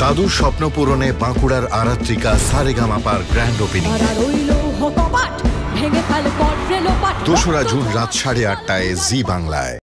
দাদুর স্বপ্ন পূরণে বাঁকুড়ার আরাত্রিকা সারেগামাপার গ্র্যান্ড ওপেনিং দোসরা জুন রাত সাড়ে আটটায় জি বাংলায়।